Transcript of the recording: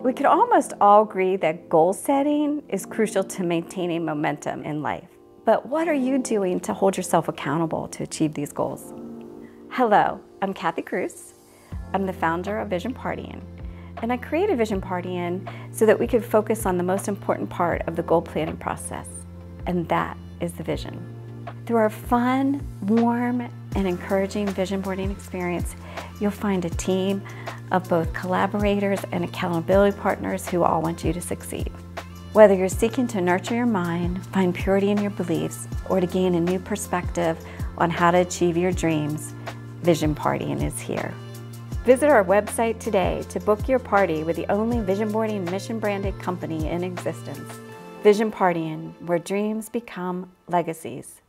We could almost all agree that goal setting is crucial to maintaining momentum in life. But what are you doing to hold yourself accountable to achieve these goals? Hello, I'm Kathy Cruz. I'm the founder of Vision Partying. And I created Vision Partying so that we could focus on the most important part of the goal planning process, and that is the vision. Through our fun, warm, and encouraging vision boarding experience, you'll find a team of both collaborators and accountability partners who all want you to succeed. Whether you're seeking to nurture your mind, find purity in your beliefs, or to gain a new perspective on how to achieve your dreams, Vision Partying is here. Visit our website today to book your party with the only vision boarding mission branded company in existence. Vision Partying, where dreams become legacies.